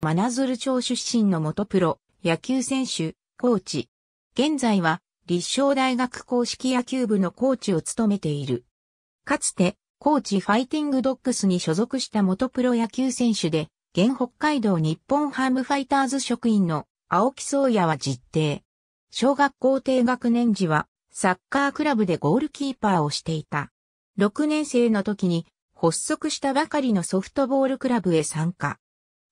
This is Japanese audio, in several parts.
真鶴町出身の元プロ、野球選手、コーチ。現在は、立正大学公式野球部のコーチを務めている。かつて、高知ファイティングドッグスに所属した元プロ野球選手で、現北海道日本ハムファイターズ職員の青木宗也は実定。小学校低学年時はサッカークラブでゴールキーパーをしていた。6年生の時に発足したばかりのソフトボールクラブへ参加。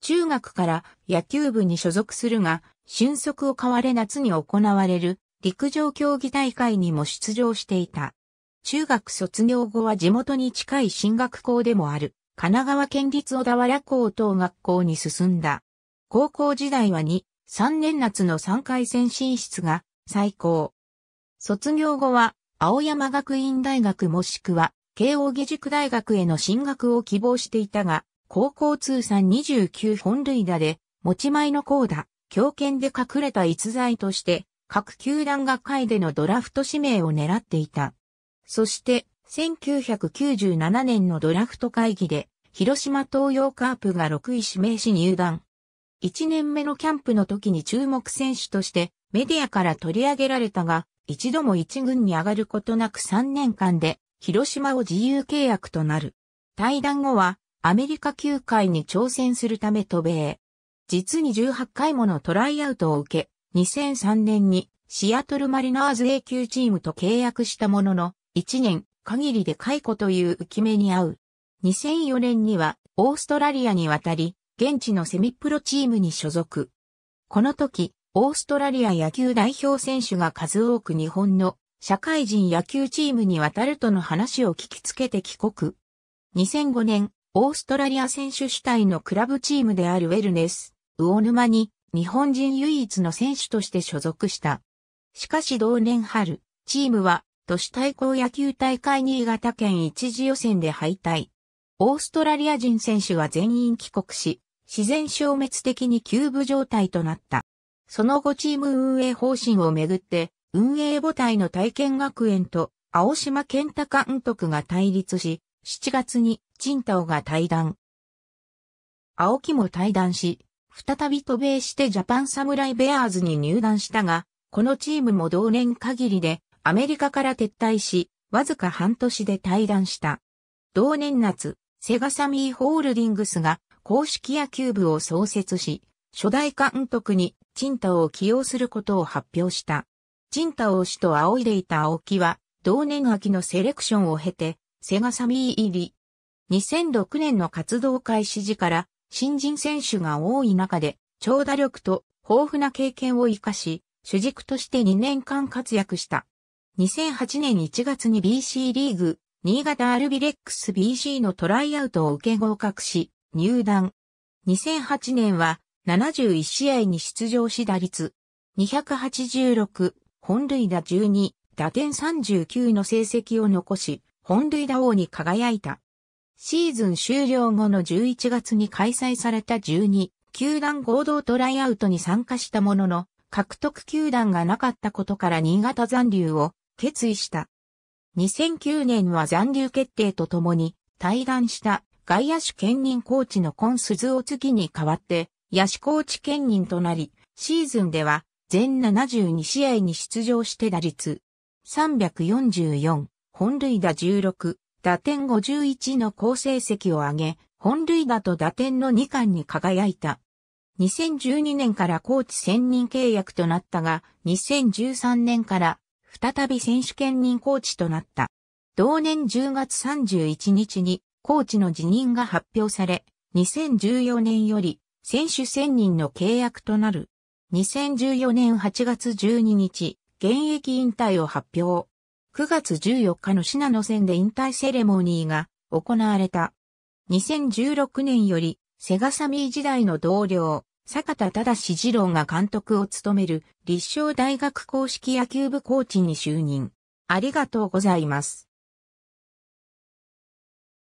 中学から野球部に所属するが、春足を買われ夏に行われる陸上競技大会にも出場していた。中学卒業後は地元に近い進学校でもある、神奈川県立小田原高等学校に進んだ。高校時代は2、3年夏の3回戦進出が最高。卒業後は、青山学院大学もしくは、慶応義塾大学への進学を希望していたが、高校通算29本塁打で、持ち前の高打、強肩で隠れた逸材として、各球団学会でのドラフト指名を狙っていた。そして、1997年のドラフト会議で、広島東洋カープが6位指名し入団。1年目のキャンプの時に注目選手としてメディアから取り上げられたが、一度も一軍に上がることなく3年間で広島を自由契約となる。対談後はアメリカ球界に挑戦するため渡米。実に18回ものトライアウトを受け、2003年にシアトルマリナーズ A 級チームと契約したものの、1年限りで解雇という浮き目に遭う。2004年にはオーストラリアに渡り、現地のセミプロチームに所属。この時、オーストラリア野球代表選手が数多く日本の社会人野球チームに渡るとの話を聞きつけて帰国。2005年、オーストラリア選手主体のクラブチームであるウェルネス、魚沼に日本人唯一の選手として所属した。しかし同年春、チームは都市対抗野球大会新潟県一次予選で敗退。オーストラリア人選手は全員帰国し、自然消滅的に休部状態となった。その後チーム運営方針をめぐって、運営母体の体験学園と青島健太監督が対立し、7月にチンタオが対談。青木も対談し、再び渡米してジャパンサムライベアーズに入団したが、このチームも同年限りでアメリカから撤退し、わずか半年で退団した。同年夏、セガサミーホールディングスが公式野球部を創設し、初代監督にチンタオを起用することを発表した。チンタオ氏と仰いでいた青木は、同年秋のセレクションを経て、セガサミー入り。2006年の活動開始時から新人選手が多い中で長打力と豊富な経験を活かし、主軸として2年間活躍した。2008年1月に BC リーグ、新潟アルビレックス BC のトライアウトを受け合格し、入団。2008年は71試合に出場し打率286、本塁打12、打点39の成績を残し、本塁打王に輝いた。シーズン終了後の11月に開催された12、球団合同トライアウトに参加したものの、獲得球団がなかったことから新潟残留を決意した。2009年は残留決定とともに退団した外野手兼任コーチの今鈴を次に代わって野手コーチ兼任となり、シーズンでは全72試合に出場して打率344、本塁打16、打点51の好成績を上げ、本塁打と打点の2冠に輝いた。2012年からコーチ専任契約となったが、2013年から再び選手兼任コーチとなった。同年10月31日にコーチの辞任が発表され、2014年より選手専任の契約となる。2014年8月12日、現役引退を発表。9月14日のシナノ戦で引退セレモニーが行われた。2016年よりセガサミー時代の同僚、坂田忠二郎が監督を務める立正大学公式野球部コーチに就任。ありがとうございます。